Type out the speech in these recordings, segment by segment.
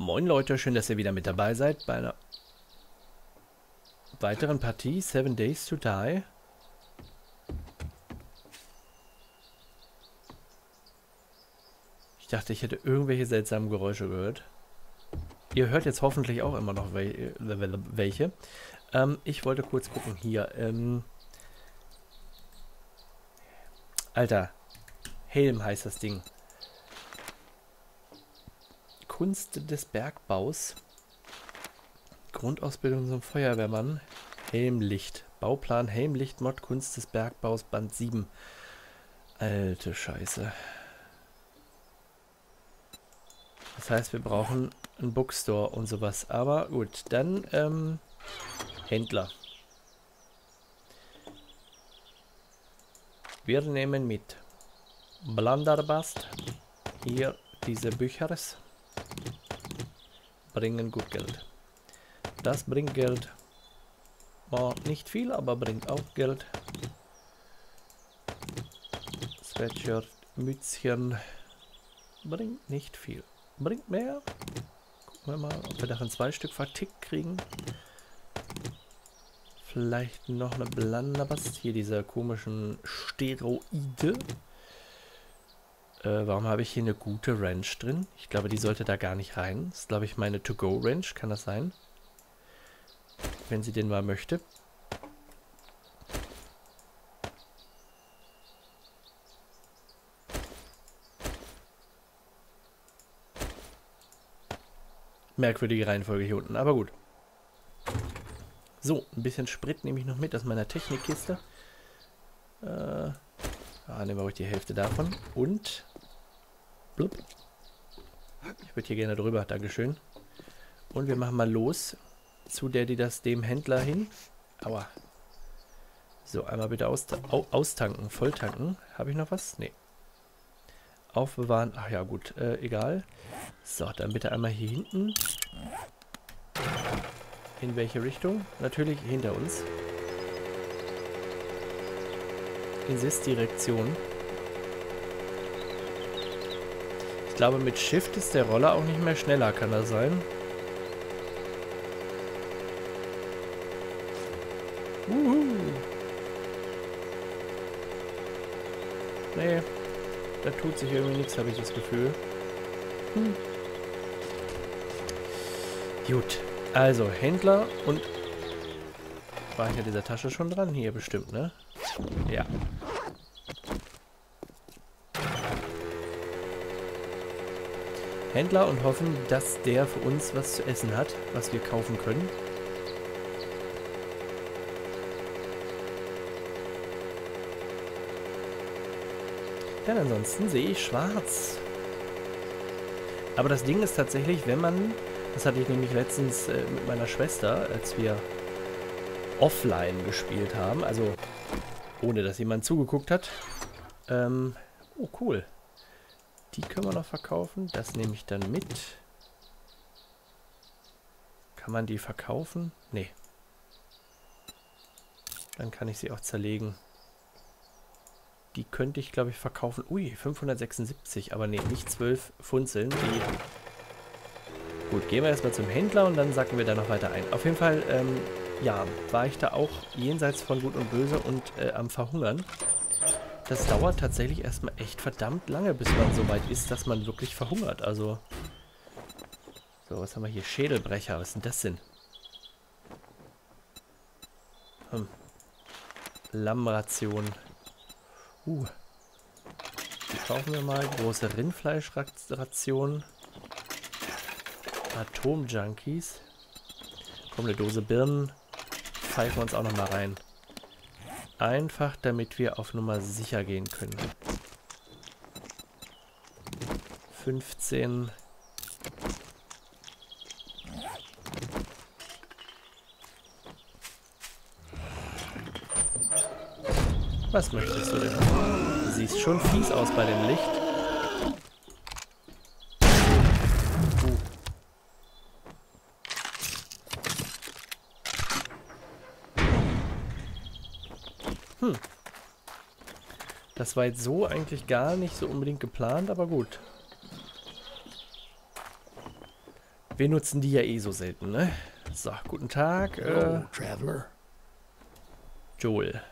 Moin Leute, schön, dass ihr wieder mit dabei seid bei einer weiteren Partie Seven Days to Die. Ich dachte, ich hätte irgendwelche seltsamen Geräusche gehört. Ihr hört jetzt hoffentlich auch immer noch wel welche. Ähm, ich wollte kurz gucken hier. Ähm, Alter, Helm heißt das Ding. Kunst des Bergbaus. Grundausbildung zum Feuerwehrmann. Helmlicht. Bauplan Helmlicht Mod Kunst des Bergbaus Band 7. Alte Scheiße. Das heißt, wir brauchen einen Bookstore und sowas. Aber gut, dann ähm, Händler. Wir nehmen mit Blunderbust. Hier diese Büchers bringen gut Geld. Das bringt Geld. Oh, nicht viel, aber bringt auch Geld. Sweatshirt, Mützchen. Bringt nicht viel. Bringt mehr. Gucken wir mal, ob wir davon zwei Stück vertickt kriegen. Vielleicht noch eine Blunderbuss. Hier diese komischen Steroide. Äh, warum habe ich hier eine gute Ranch drin? Ich glaube, die sollte da gar nicht rein. Das ist, glaube ich, meine To-Go-Ranch. Kann das sein? Wenn sie den mal möchte. Merkwürdige Reihenfolge hier unten, aber gut. So, ein bisschen Sprit nehme ich noch mit aus meiner Technikkiste. Äh, Ah, nehmen wir ruhig die Hälfte davon. Und... Blub. Ich würde hier gerne drüber. Dankeschön. Und wir machen mal los zu der, die das dem Händler hin. Aua. So, einmal bitte austa au austanken, volltanken. Habe ich noch was? Nee. Aufbewahren. Ach ja, gut. Äh, egal. So, dann bitte einmal hier hinten. In welche Richtung? Natürlich hinter uns. Insist-Direktion. Ich glaube, mit Shift ist der Roller auch nicht mehr schneller, kann das sein? Uhu. Nee, da tut sich irgendwie nichts, habe ich das Gefühl. Hm. Gut, also Händler und... War ich ja dieser Tasche schon dran? Hier bestimmt, ne? Ja. Händler und hoffen, dass der für uns was zu essen hat, was wir kaufen können. Denn ansonsten sehe ich schwarz. Aber das Ding ist tatsächlich, wenn man, das hatte ich nämlich letztens äh, mit meiner Schwester, als wir offline gespielt haben, also ohne dass jemand zugeguckt hat. Ähm, oh cool. Die können wir noch verkaufen. Das nehme ich dann mit. Kann man die verkaufen? Nee. Dann kann ich sie auch zerlegen. Die könnte ich, glaube ich, verkaufen. Ui, 576. Aber nee, nicht 12 Funzeln. Die Gut, gehen wir erstmal zum Händler und dann sacken wir da noch weiter ein. Auf jeden Fall, ähm, ja, war ich da auch jenseits von Gut und Böse und äh, am Verhungern. Das dauert tatsächlich erstmal echt verdammt lange, bis man so weit ist, dass man wirklich verhungert. Also. So, was haben wir hier? Schädelbrecher. Was sind das denn? Hm. Lammration. Uh. Die kaufen wir mal. Große Rindfleischration. Atomjunkies. Komm, eine Dose Birnen. Pfeifen wir uns auch nochmal rein. Einfach, damit wir auf Nummer sicher gehen können. 15. Was möchtest du denn? Siehst schon fies aus bei dem Licht. Das war jetzt so eigentlich gar nicht so unbedingt geplant, aber gut. Wir nutzen die ja eh so selten, ne? So, guten Tag. Äh. Joel.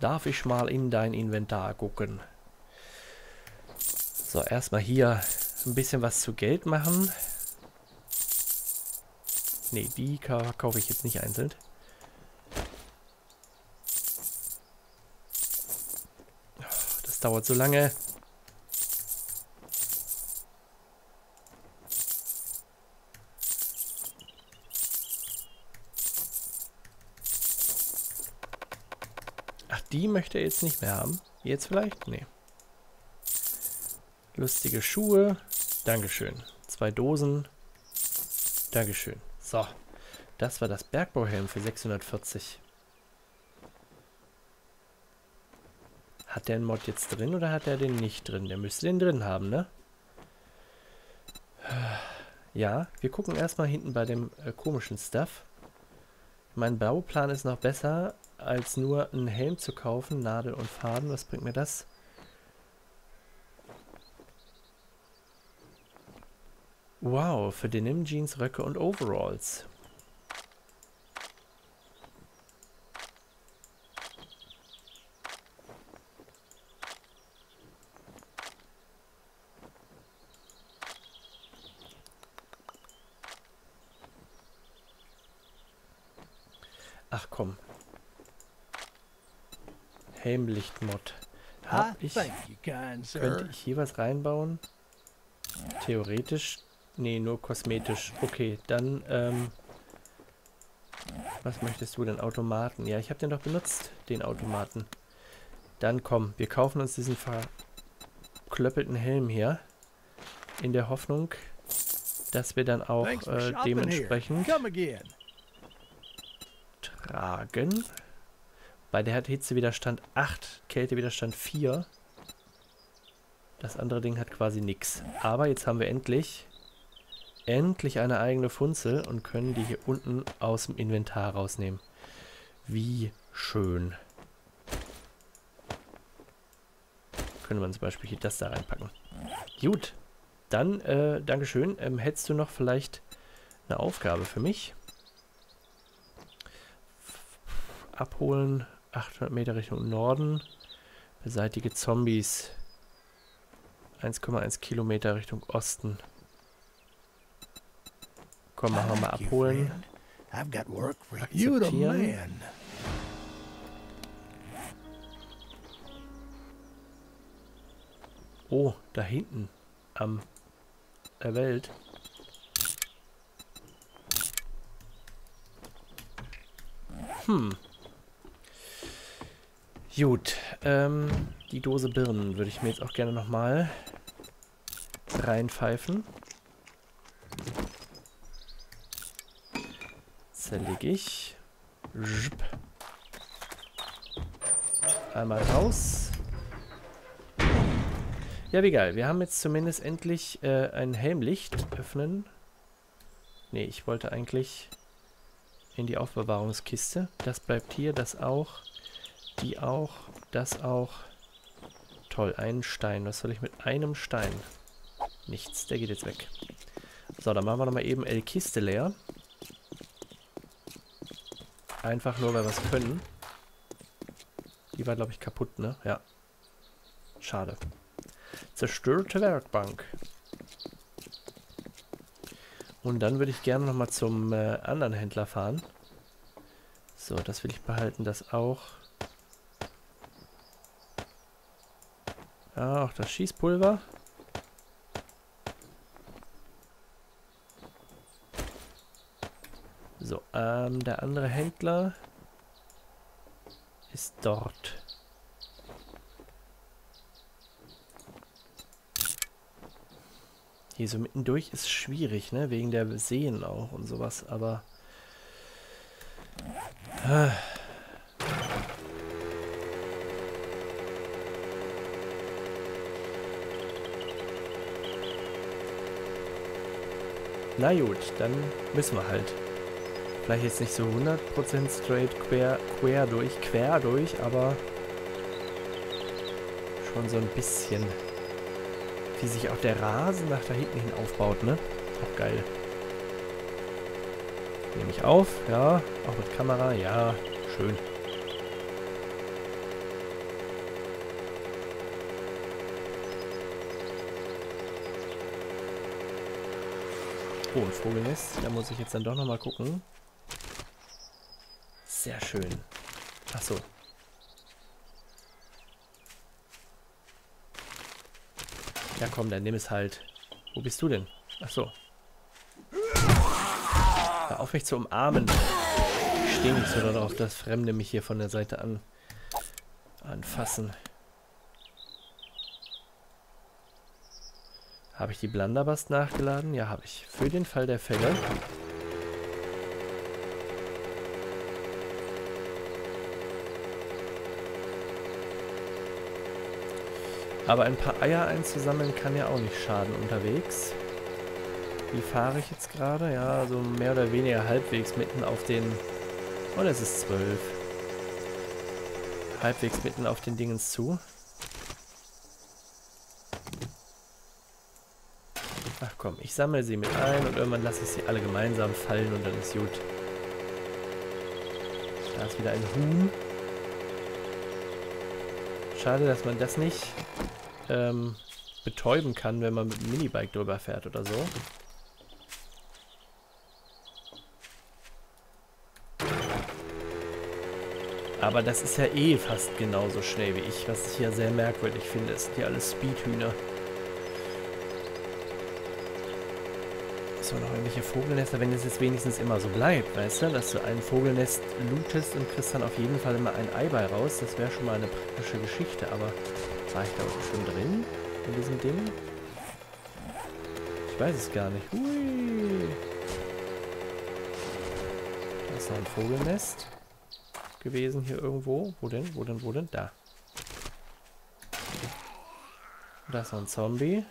Darf ich mal in dein Inventar gucken? So, erstmal hier ein bisschen was zu Geld machen. Ne, die ka kaufe ich jetzt nicht einzeln. Dauert so lange. Ach, die möchte er jetzt nicht mehr haben. Jetzt vielleicht? Nee. Lustige Schuhe. Dankeschön. Zwei Dosen. Dankeschön. So. Das war das Bergbauhelm für 640. Hat der einen Mod jetzt drin oder hat er den nicht drin? Der müsste den drin haben, ne? Ja, wir gucken erstmal hinten bei dem äh, komischen Stuff. Mein Bauplan ist noch besser, als nur einen Helm zu kaufen. Nadel und Faden, was bringt mir das? Wow, für Denim Jeans, Röcke und Overalls. Komm. Helmlichtmod. Ah, Hab ich, you, kind könnte ich hier was reinbauen? Theoretisch. Nee, nur kosmetisch. Okay, dann, ähm... Was möchtest du denn? Automaten. Ja, ich habe den doch benutzt, den Automaten. Dann komm, wir kaufen uns diesen verklöppelten Helm hier. In der Hoffnung, dass wir dann auch äh, dementsprechend. Tragen. Bei der hat Hitzewiderstand 8, Kältewiderstand 4. Das andere Ding hat quasi nichts. Aber jetzt haben wir endlich, endlich eine eigene Funzel und können die hier unten aus dem Inventar rausnehmen. Wie schön. Können wir zum Beispiel hier das da reinpacken. Gut. Dann, äh, Dankeschön. Ähm, hättest du noch vielleicht eine Aufgabe für mich? Abholen. 800 Meter Richtung Norden. Beseitige Zombies. 1,1 Kilometer Richtung Osten. Komm, machen wir mal abholen. friend. I've got work for you. You the Akzeptieren. Oh, da hinten. Am der Welt. Hm. Gut. Ähm, die Dose Birnen würde ich mir jetzt auch gerne nochmal reinpfeifen. Zerlege ich. Einmal raus. Ja, wie geil. Wir haben jetzt zumindest endlich äh, ein Helmlicht öffnen. Nee, ich wollte eigentlich in die Aufbewahrungskiste. Das bleibt hier, das auch. Die auch, das auch. Toll, einen Stein. Was soll ich mit einem Stein? Nichts, der geht jetzt weg. So, dann machen wir nochmal eben L Kiste leer. Einfach nur, weil wir es können. Die war, glaube ich, kaputt, ne? Ja. Schade. Zerstörte Werkbank. Und dann würde ich gerne nochmal zum äh, anderen Händler fahren. So, das will ich behalten, das auch. Auch das Schießpulver. So, ähm, der andere Händler ist dort. Hier so mittendurch ist schwierig, ne? Wegen der Seen auch und sowas, aber... Ah. Na gut, dann müssen wir halt. Vielleicht jetzt nicht so 100% straight quer, quer durch, quer durch, aber schon so ein bisschen. Wie sich auch der Rasen nach da hinten hin aufbaut, ne? Auch geil. Nehme ich auf, ja. Auch mit Kamera, ja. Schön. Oh, ein Vogelnest. Da muss ich jetzt dann doch nochmal gucken. Sehr schön. Achso. Ja komm, dann nimm es halt. Wo bist du denn? Achso. Hör auf mich zu umarmen. Ich stehe nicht so darauf, dass Fremde mich hier von der Seite an anfassen. Habe ich die Blunderbuss nachgeladen? Ja, habe ich. Für den Fall der Fälle. Aber ein paar Eier einzusammeln kann ja auch nicht schaden unterwegs. Wie fahre ich jetzt gerade? Ja, so mehr oder weniger halbwegs mitten auf den... Oh, es ist zwölf. Halbwegs mitten auf den Dingens zu. Komm, ich sammle sie mit ein und irgendwann lasse ich sie alle gemeinsam fallen und dann ist gut. Da ist wieder ein Huhn. Schade, dass man das nicht ähm, betäuben kann, wenn man mit dem Minibike drüber fährt oder so. Aber das ist ja eh fast genauso schnell wie ich, was ich hier sehr merkwürdig finde. Es sind ja alles Speedhühner. So, noch irgendwelche Vogelnester, wenn es jetzt wenigstens immer so bleibt, weißt du, dass du ein Vogelnest lootest und kriegst dann auf jeden Fall immer ein Eiwei raus. Das wäre schon mal eine praktische Geschichte, aber war ich da unten schon drin? In diesem Ding? Ich weiß es gar nicht. Hui. Da ist noch ein Vogelnest gewesen hier irgendwo. Wo denn? Wo denn? Wo denn? Da. Da ist noch ein Zombie.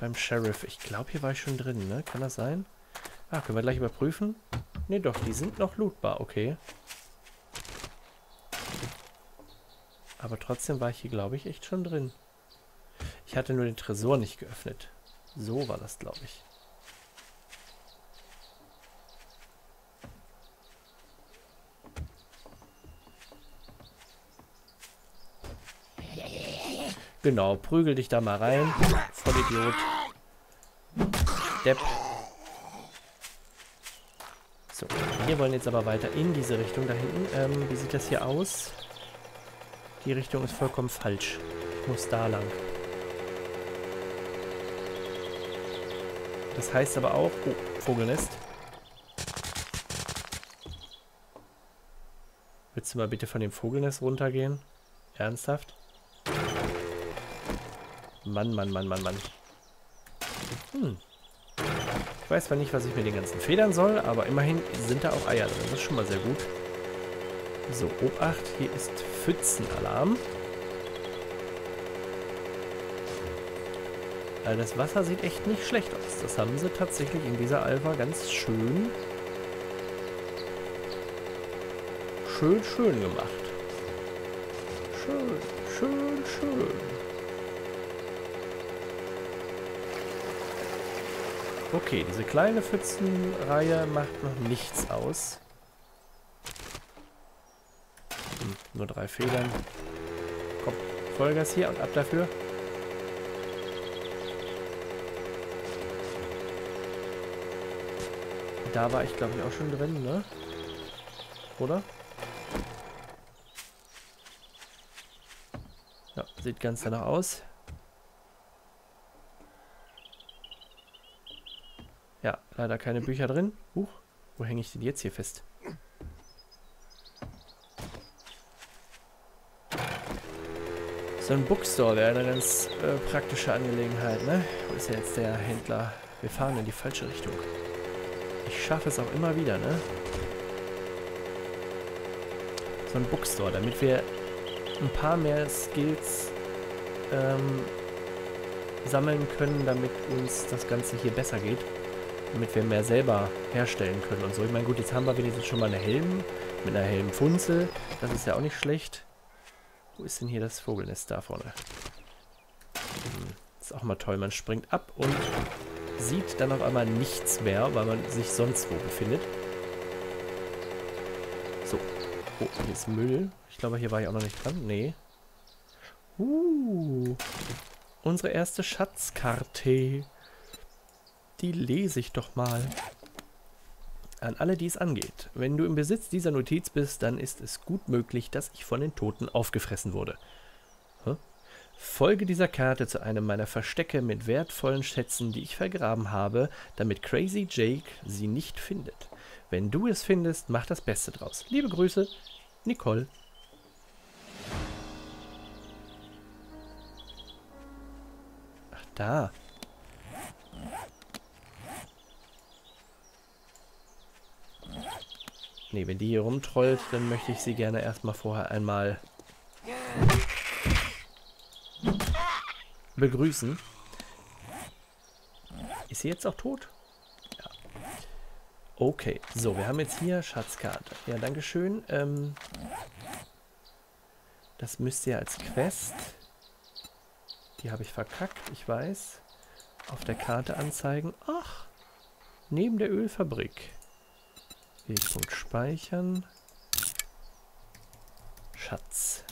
Beim Sheriff. Ich glaube, hier war ich schon drin, ne? Kann das sein? Ah, können wir gleich überprüfen? Ne, doch, die sind noch lootbar. Okay. Aber trotzdem war ich hier, glaube ich, echt schon drin. Ich hatte nur den Tresor nicht geöffnet. So war das, glaube ich. Genau, prügel dich da mal rein. Vollidiot. Depp. So, wir wollen jetzt aber weiter in diese Richtung da hinten. Ähm, wie sieht das hier aus? Die Richtung ist vollkommen falsch. Ich muss da lang. Das heißt aber auch... Oh, Vogelnest. Willst du mal bitte von dem Vogelnest runtergehen? Ernsthaft? Mann, Mann, Mann, Mann, Mann. Hm. Ich weiß zwar nicht, was ich mit den ganzen Federn soll, aber immerhin sind da auch Eier drin. Das ist schon mal sehr gut. So, Obacht, hier ist Pfützenalarm. Also das Wasser sieht echt nicht schlecht aus. Das haben sie tatsächlich in dieser Alpha ganz schön, schön, schön gemacht. Schön, schön, schön. Okay, diese kleine Pfützenreihe macht noch nichts aus. Hm, nur drei Federn. Komm, Vollgas hier und ab dafür. Da war ich, glaube ich, auch schon drin, ne? Oder? Ja, sieht ganz danach aus. Ja, leider keine Bücher drin. Huch, wo hänge ich denn jetzt hier fest? So ein Bookstore wäre eine ganz äh, praktische Angelegenheit, ne? Wo ist ja jetzt der Händler? Wir fahren in die falsche Richtung. Ich schaffe es auch immer wieder, ne? So ein Bookstore, damit wir ein paar mehr Skills ähm, sammeln können, damit uns das Ganze hier besser geht damit wir mehr selber herstellen können und so. Ich meine, gut, jetzt haben wir wenigstens schon mal eine Helm mit einer Helmfunzel. Das ist ja auch nicht schlecht. Wo ist denn hier das Vogelnest da vorne? Hm, ist auch mal toll. Man springt ab und sieht dann auf einmal nichts mehr, weil man sich sonst wo befindet. So. Oh, hier ist Müll. Ich glaube, hier war ich auch noch nicht dran. Nee. Uh. Unsere erste Schatzkarte. Die lese ich doch mal. An alle, die es angeht. Wenn du im Besitz dieser Notiz bist, dann ist es gut möglich, dass ich von den Toten aufgefressen wurde. Hä? Folge dieser Karte zu einem meiner Verstecke mit wertvollen Schätzen, die ich vergraben habe, damit Crazy Jake sie nicht findet. Wenn du es findest, mach das Beste draus. Liebe Grüße, Nicole. Ach, da. Ne, wenn die hier rumtrollt, dann möchte ich sie gerne erstmal vorher einmal begrüßen. Ist sie jetzt auch tot? Ja. Okay, so, wir haben jetzt hier Schatzkarte. Ja, dankeschön. Ähm, das müsste ja als Quest. Die habe ich verkackt, ich weiß. Auf der Karte anzeigen. Ach, neben der Ölfabrik. Wegpunkt speichern. Schatz.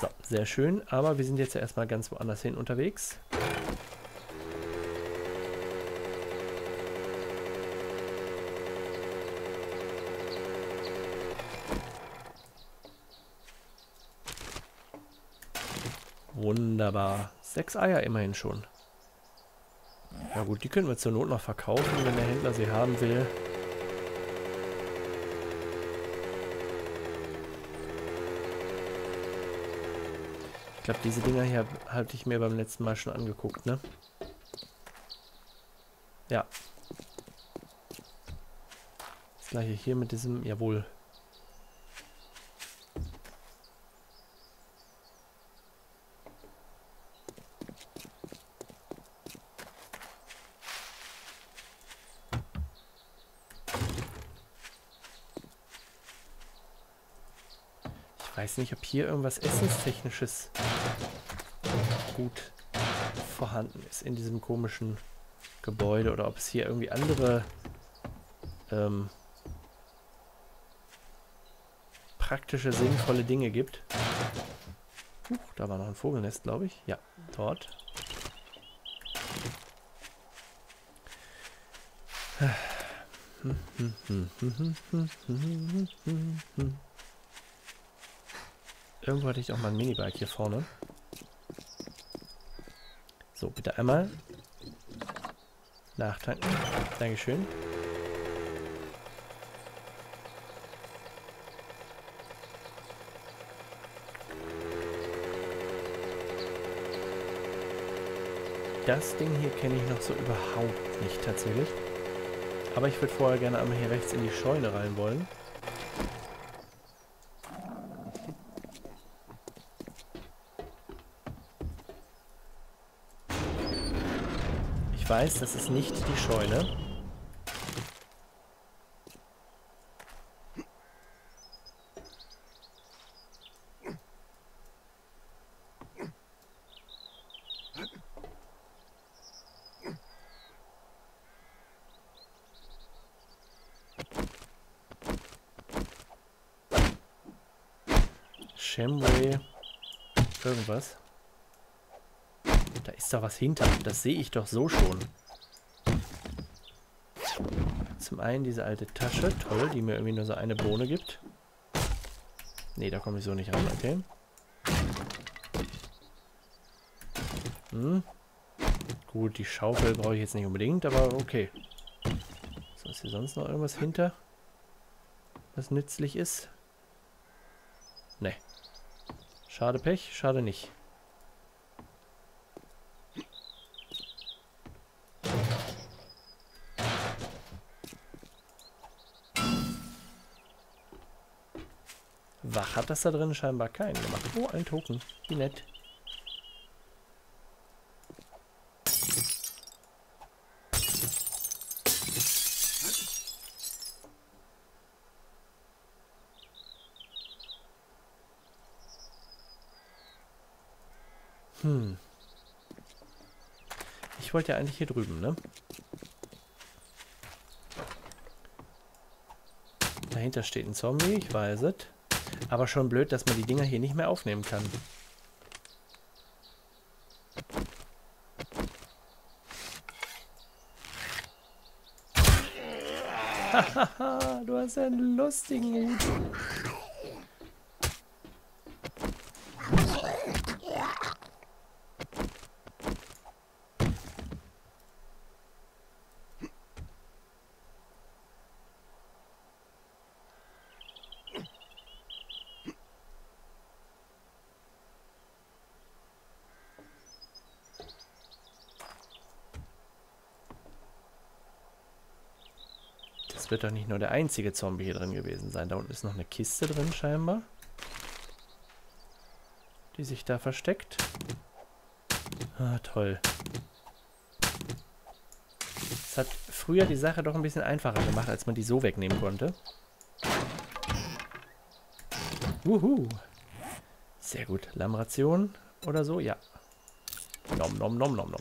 So, sehr schön. Aber wir sind jetzt ja erstmal ganz woanders hin unterwegs. Wunderbar. Sechs Eier immerhin schon. Ja gut, die können wir zur Not noch verkaufen, wenn der Händler sie haben will. Ich glaube, diese Dinger hier hatte ich mir beim letzten Mal schon angeguckt, ne? Ja. Das gleiche hier mit diesem, jawohl. Weiß nicht, ob hier irgendwas Essenstechnisches gut vorhanden ist in diesem komischen Gebäude oder ob es hier irgendwie andere ähm, praktische, sinnvolle Dinge gibt. Huch, da war noch ein Vogelnest, glaube ich. Ja, dort. Irgendwo hatte ich auch mal ein Minibike hier vorne. So, bitte einmal nachtanken. Dankeschön. Das Ding hier kenne ich noch so überhaupt nicht tatsächlich. Aber ich würde vorher gerne einmal hier rechts in die Scheune rein wollen. Weiß, das ist nicht die Scheune. Shamway. Irgendwas. Da was hinter. Das sehe ich doch so schon. Zum einen diese alte Tasche. Toll, die mir irgendwie nur so eine Bohne gibt. Ne, da komme ich so nicht ran. Okay. Hm. Gut, die Schaufel brauche ich jetzt nicht unbedingt, aber okay. So, ist hier sonst noch irgendwas hinter? Was nützlich ist? Ne. Schade Pech, schade nicht. Wach hat das da drin scheinbar keinen gemacht. Oh, ein Token. Wie nett. ich wollte ja eigentlich hier drüben, ne? Dahinter steht ein Zombie, ich weiß es. Aber schon blöd, dass man die Dinger hier nicht mehr aufnehmen kann. Hahaha, du hast einen lustigen Hut. Wird doch nicht nur der einzige Zombie hier drin gewesen sein. Da unten ist noch eine Kiste drin scheinbar. Die sich da versteckt. Ah, toll. Das hat früher die Sache doch ein bisschen einfacher gemacht, als man die so wegnehmen konnte. Wuhu. Sehr gut. Lammration oder so? Ja. Nom, nom, nom, nom, nom.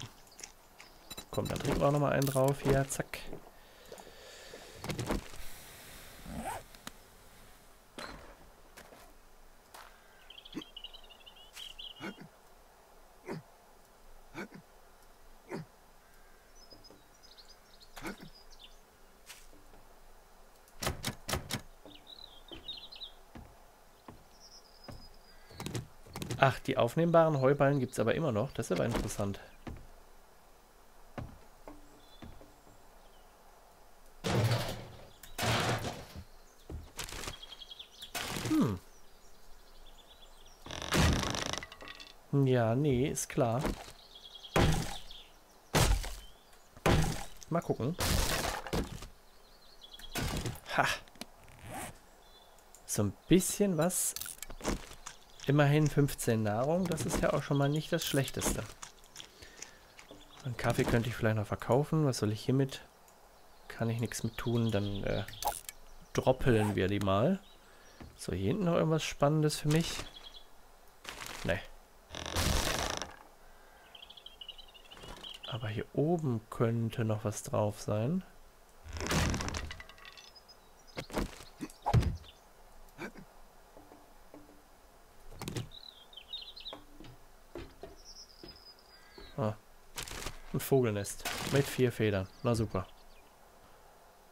Komm, dann trinken wir auch nochmal einen drauf. Hier, zack. Ach, die aufnehmbaren Heuballen gibt es aber immer noch. Das ist aber interessant. Hm. Ja, nee, ist klar. Mal gucken. Ha. So ein bisschen was Immerhin 15 Nahrung, das ist ja auch schon mal nicht das Schlechteste. Einen Kaffee könnte ich vielleicht noch verkaufen. Was soll ich hiermit? Kann ich nichts mit tun, dann äh, droppeln wir die mal. So, hier hinten noch irgendwas Spannendes für mich? Ne. Aber hier oben könnte noch was drauf sein. Ein Vogelnest mit vier Federn. Na super.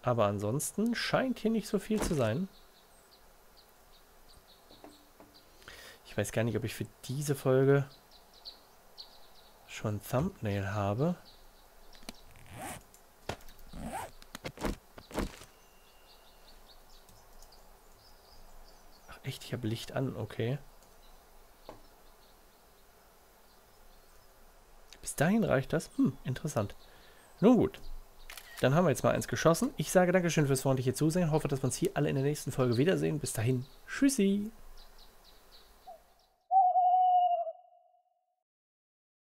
Aber ansonsten scheint hier nicht so viel zu sein. Ich weiß gar nicht, ob ich für diese Folge schon Thumbnail habe. Ach echt, ich habe Licht an, okay. Dahin reicht das? Hm, interessant. Nun gut. Dann haben wir jetzt mal eins geschossen. Ich sage Dankeschön fürs freundliche Zusehen. Hoffe, dass wir uns hier alle in der nächsten Folge wiedersehen. Bis dahin. Tschüssi.